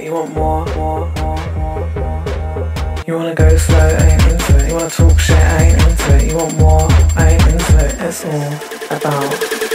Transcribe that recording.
You want more, more, more, more. You wanna go slow, I ain't into it. You wanna talk shit, I ain't into it. You want more, I ain't into it. It's all about